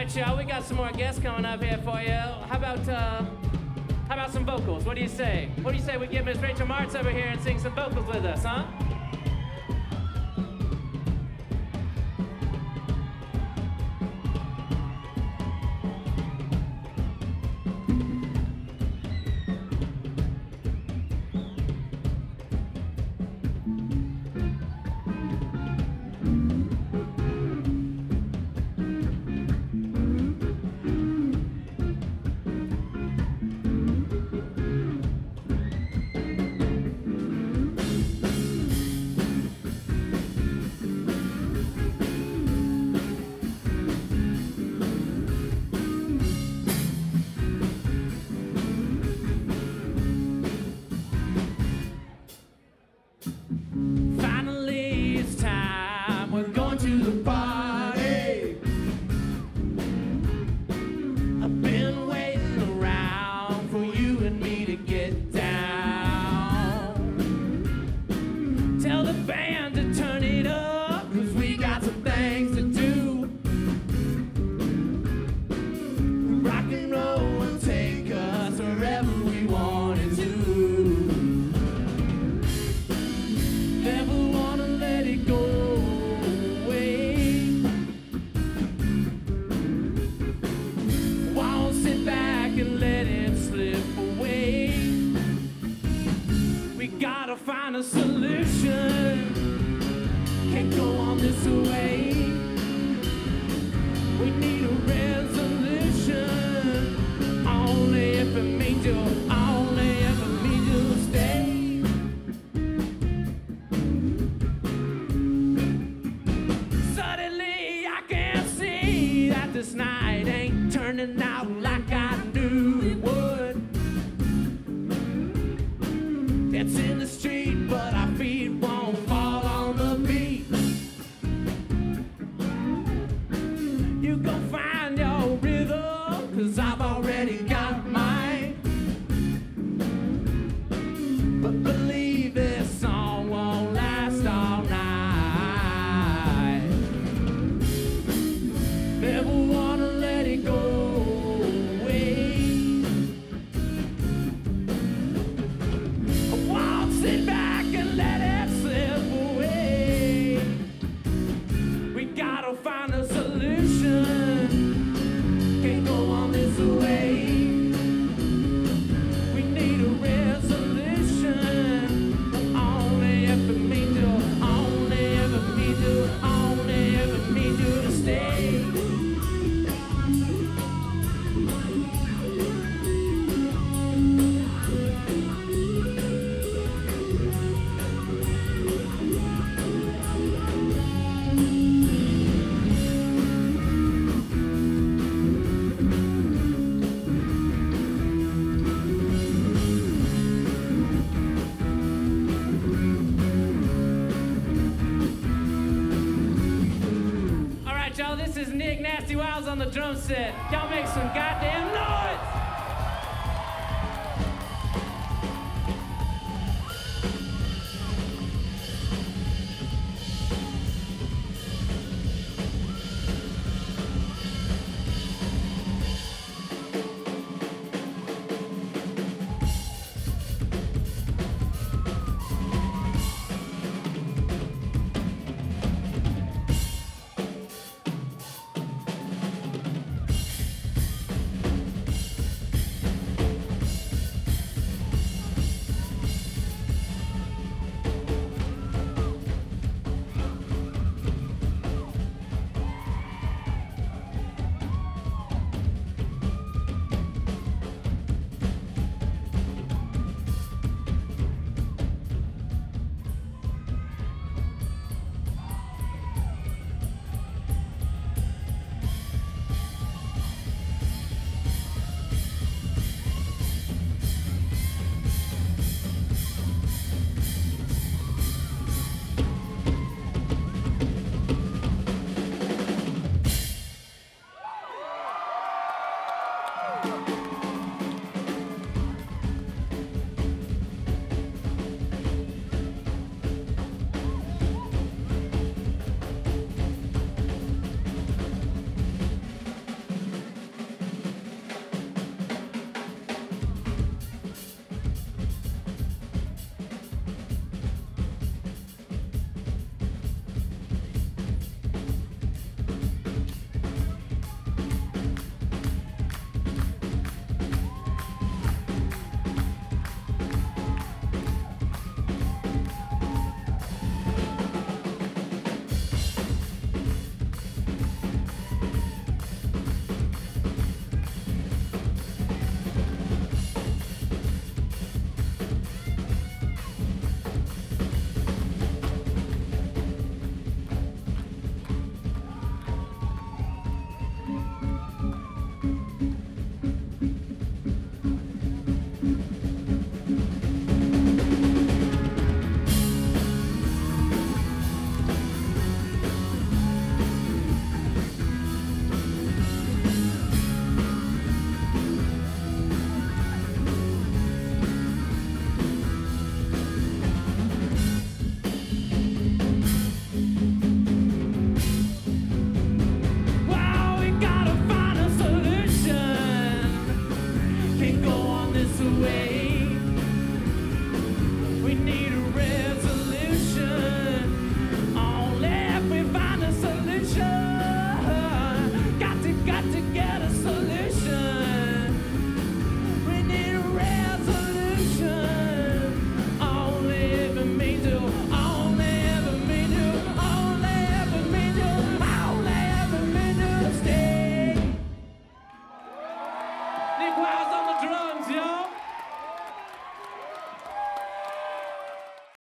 right, y'all. We got some more guests coming up here for you. How about uh, how about some vocals? What do you say? What do you say we get Miss Rachel Martz over here and sing some vocals with us, huh? to find a solution. Can't go on this way. final final. is Nick Nasty Wiles on the drum set. Y'all make some goddamn noise!